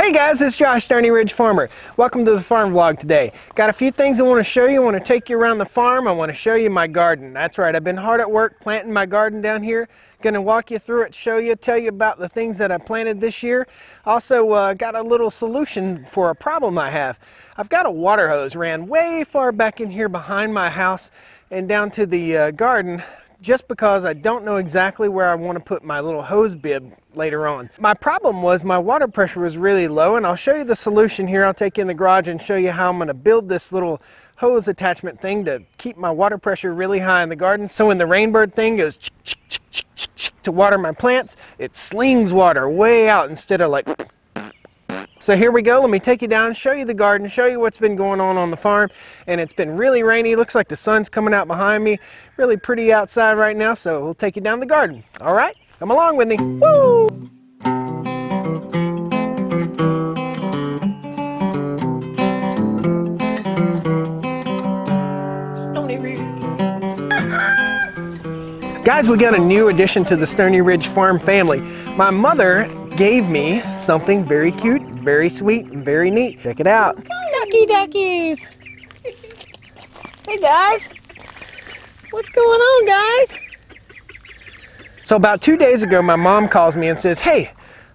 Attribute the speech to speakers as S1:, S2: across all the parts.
S1: Hey guys, it's Josh, Stoney Ridge Farmer. Welcome to the farm vlog today. Got a few things I want to show you. I want to take you around the farm. I want to show you my garden. That's right, I've been hard at work planting my garden down here. Going to walk you through it, show you, tell you about the things that I planted this year. Also uh, got a little solution for a problem I have. I've got a water hose ran way far back in here behind my house and down to the uh, garden just because I don't know exactly where I want to put my little hose bib later on. My problem was my water pressure was really low and I'll show you the solution here. I'll take you in the garage and show you how I'm going to build this little hose attachment thing to keep my water pressure really high in the garden. So when the rainbird thing goes to water my plants, it slings water way out instead of like so here we go. Let me take you down, show you the garden, show you what's been going on on the farm. And it's been really rainy. Looks like the sun's coming out behind me. Really pretty outside right now. So we'll take you down the garden. All right, come along with me. Woo! Stoney Ridge. Guys, we got a new addition to the Stoney Ridge Farm family. My mother gave me something very cute, very sweet, and very neat. Check it out. Ducky duckies. hey guys. What's going on guys? So about two days ago, my mom calls me and says, hey,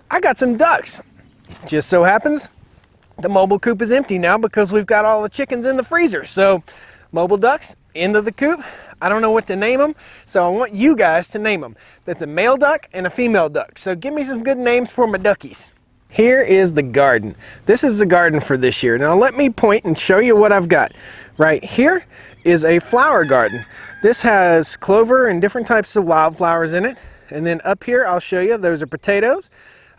S1: I got some ducks. Just so happens, the mobile coop is empty now because we've got all the chickens in the freezer. So mobile ducks into the coop. I don't know what to name them, so I want you guys to name them. That's a male duck and a female duck. So give me some good names for my duckies. Here is the garden. This is the garden for this year. Now let me point and show you what I've got. Right here is a flower garden. This has clover and different types of wildflowers in it. And then up here I'll show you, those are potatoes.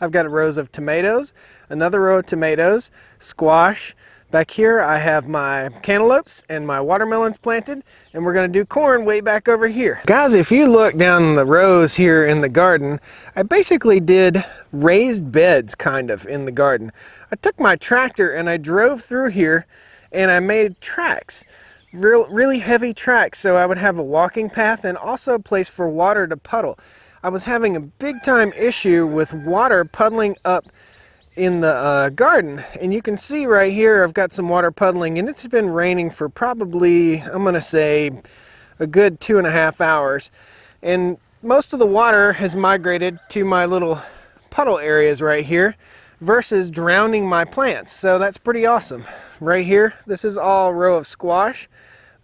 S1: I've got rows of tomatoes, another row of tomatoes, squash, Back here I have my cantaloupes and my watermelons planted and we're going to do corn way back over here. Guys, if you look down the rows here in the garden, I basically did raised beds kind of in the garden. I took my tractor and I drove through here and I made tracks. Real, really heavy tracks so I would have a walking path and also a place for water to puddle. I was having a big time issue with water puddling up in the uh, garden and you can see right here I've got some water puddling and it's been raining for probably I'm gonna say a good two and a half hours. And most of the water has migrated to my little puddle areas right here versus drowning my plants. So that's pretty awesome. Right here this is all row of squash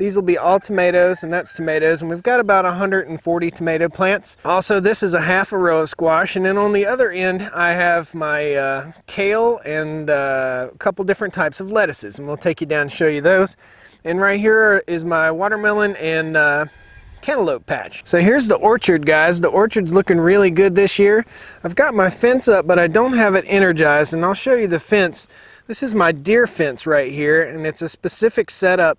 S1: these will be all tomatoes, and that's tomatoes, and we've got about 140 tomato plants. Also, this is a half a row of squash, and then on the other end, I have my uh, kale and uh, a couple different types of lettuces, and we'll take you down and show you those. And right here is my watermelon and uh, cantaloupe patch. So here's the orchard, guys. The orchard's looking really good this year. I've got my fence up, but I don't have it energized, and I'll show you the fence. This is my deer fence right here, and it's a specific setup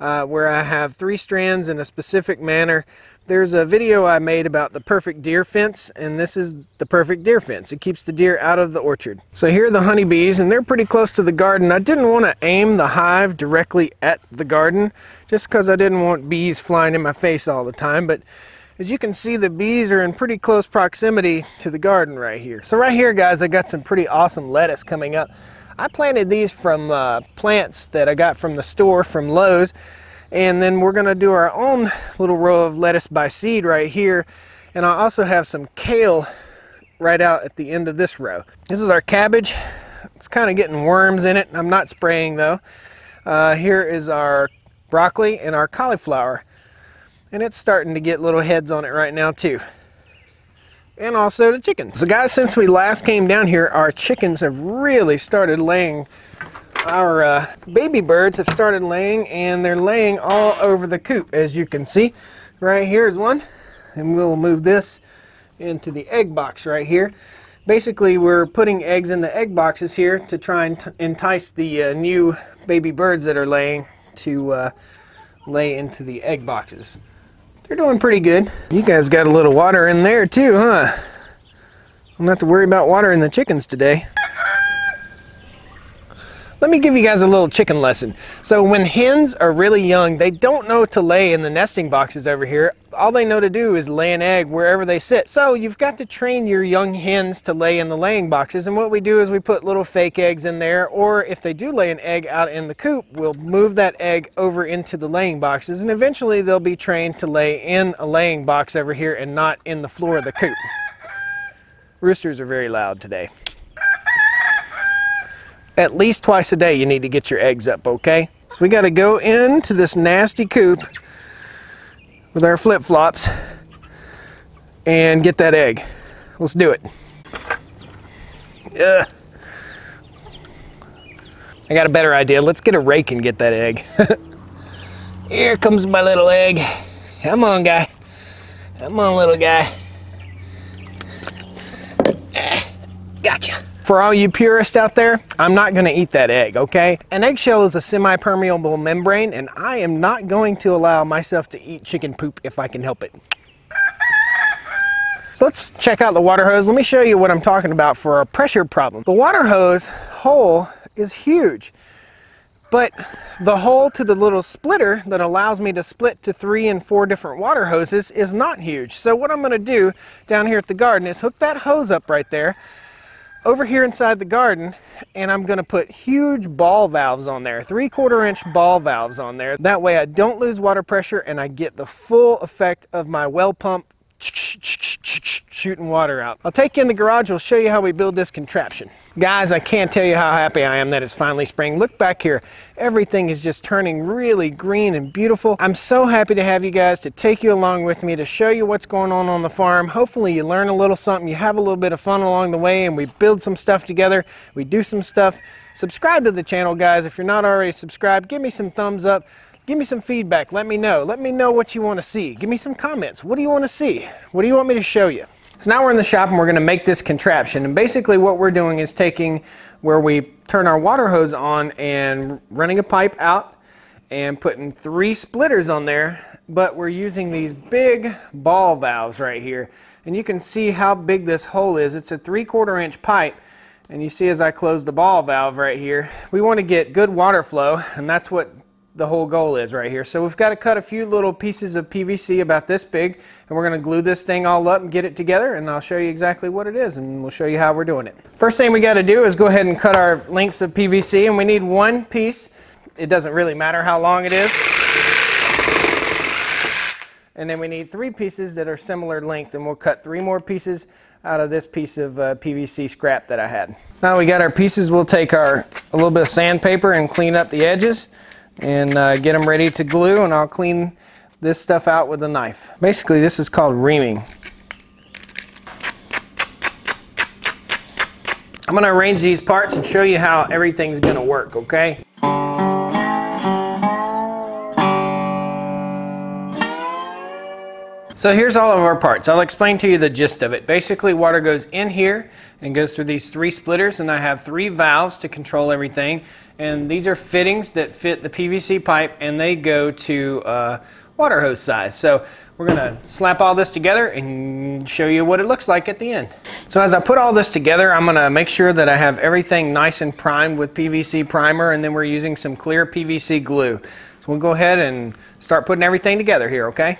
S1: uh, where I have three strands in a specific manner. There's a video I made about the perfect deer fence, and this is the perfect deer fence. It keeps the deer out of the orchard. So here are the honeybees, and they're pretty close to the garden. I didn't want to aim the hive directly at the garden, just because I didn't want bees flying in my face all the time, but as you can see, the bees are in pretty close proximity to the garden right here. So right here, guys, I got some pretty awesome lettuce coming up. I planted these from uh, plants that I got from the store from Lowe's and then we're gonna do our own little row of lettuce by seed right here and I also have some kale right out at the end of this row. This is our cabbage. It's kind of getting worms in it. I'm not spraying though. Uh, here is our broccoli and our cauliflower and it's starting to get little heads on it right now too and also the chickens. So guys, since we last came down here, our chickens have really started laying. Our uh, baby birds have started laying and they're laying all over the coop, as you can see. Right here's one, and we'll move this into the egg box right here. Basically, we're putting eggs in the egg boxes here to try and entice the uh, new baby birds that are laying to uh, lay into the egg boxes. They're doing pretty good. You guys got a little water in there too, huh? I'm not to worry about watering the chickens today. Let me give you guys a little chicken lesson. So when hens are really young, they don't know to lay in the nesting boxes over here. All they know to do is lay an egg wherever they sit. So you've got to train your young hens to lay in the laying boxes. And what we do is we put little fake eggs in there, or if they do lay an egg out in the coop, we'll move that egg over into the laying boxes. And eventually they'll be trained to lay in a laying box over here and not in the floor of the coop. Roosters are very loud today at least twice a day you need to get your eggs up, okay? So we got to go into this nasty coop with our flip-flops and get that egg. Let's do it. Ugh. I got a better idea. Let's get a rake and get that egg. Here comes my little egg. Come on, guy. Come on, little guy. Gotcha. For all you purists out there, I'm not going to eat that egg, okay? An eggshell is a semi-permeable membrane, and I am not going to allow myself to eat chicken poop if I can help it. So let's check out the water hose. Let me show you what I'm talking about for a pressure problem. The water hose hole is huge, but the hole to the little splitter that allows me to split to three and four different water hoses is not huge. So what I'm gonna do down here at the garden is hook that hose up right there, over here inside the garden and I'm to put huge ball valves on there, three quarter inch ball valves on there. That way I don't lose water pressure and I get the full effect of my well pump shooting water out. I'll take you in the garage, we'll show you how we build this contraption. Guys, I can't tell you how happy I am that it's finally spring. Look back here. Everything is just turning really green and beautiful. I'm so happy to have you guys to take you along with me to show you what's going on on the farm. Hopefully you learn a little something, you have a little bit of fun along the way, and we build some stuff together. We do some stuff. Subscribe to the channel, guys. If you're not already subscribed, give me some thumbs up. Give me some feedback. Let me know. Let me know what you want to see. Give me some comments. What do you want to see? What do you want me to show you? So now we're in the shop and we're going to make this contraption. And basically what we're doing is taking where we turn our water hose on and running a pipe out and putting three splitters on there. But we're using these big ball valves right here. And you can see how big this hole is. It's a three quarter inch pipe. And you see as I close the ball valve right here, we want to get good water flow. And that's what the whole goal is right here. So we've got to cut a few little pieces of PVC about this big and we're going to glue this thing all up and get it together and I'll show you exactly what it is and we'll show you how we're doing it. First thing we got to do is go ahead and cut our lengths of PVC and we need one piece. It doesn't really matter how long it is. And then we need three pieces that are similar length and we'll cut three more pieces out of this piece of uh, PVC scrap that I had. Now we got our pieces, we'll take our a little bit of sandpaper and clean up the edges and uh, get them ready to glue and I'll clean this stuff out with a knife. Basically this is called reaming. I'm going to arrange these parts and show you how everything's going to work, okay? So here's all of our parts. I'll explain to you the gist of it. Basically water goes in here and goes through these three splitters and I have three valves to control everything and these are fittings that fit the PVC pipe and they go to uh, water hose size. So we're gonna slap all this together and show you what it looks like at the end. So as I put all this together, I'm gonna make sure that I have everything nice and primed with PVC primer and then we're using some clear PVC glue. So we'll go ahead and start putting everything together here, okay?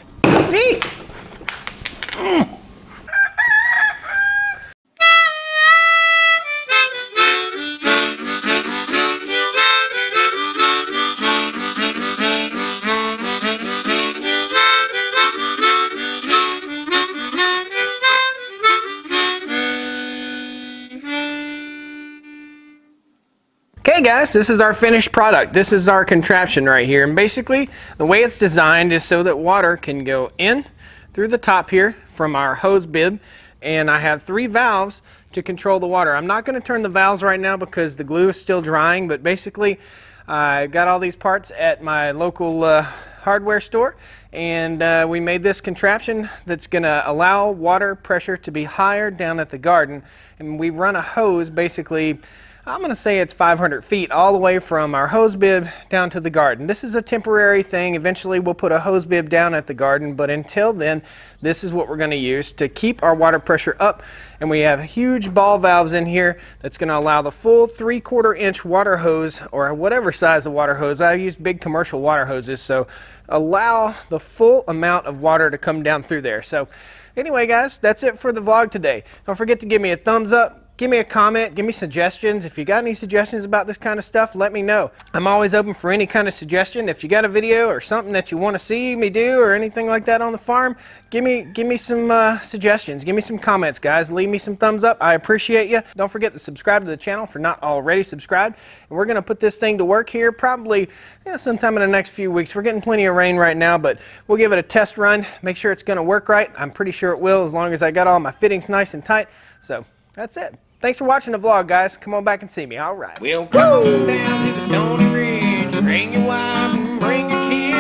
S1: Guys, this is our finished product. This is our contraption right here. And basically, the way it's designed is so that water can go in through the top here from our hose bib. And I have three valves to control the water. I'm not going to turn the valves right now because the glue is still drying. But basically, I got all these parts at my local uh, hardware store. And uh, we made this contraption that's going to allow water pressure to be higher down at the garden. And we run a hose basically I'm going to say it's 500 feet all the way from our hose bib down to the garden. This is a temporary thing. Eventually we'll put a hose bib down at the garden, but until then, this is what we're going to use to keep our water pressure up. And we have huge ball valves in here that's going to allow the full three quarter inch water hose or whatever size of water hose. I use big commercial water hoses, so allow the full amount of water to come down through there. So anyway, guys, that's it for the vlog today. Don't forget to give me a thumbs up give me a comment, give me suggestions. If you got any suggestions about this kind of stuff, let me know. I'm always open for any kind of suggestion. If you got a video or something that you want to see me do or anything like that on the farm, give me give me some uh, suggestions. Give me some comments, guys. Leave me some thumbs up. I appreciate you. Don't forget to subscribe to the channel if you're not already subscribed. And we're going to put this thing to work here probably yeah, sometime in the next few weeks. We're getting plenty of rain right now, but we'll give it a test run. Make sure it's going to work right. I'm pretty sure it will as long as I got all my fittings nice and tight. So that's it. Thanks for watching the vlog, guys. Come on back and see me. All right.
S2: We'll come down to the Stoney Ridge. Bring your wife and bring your kids.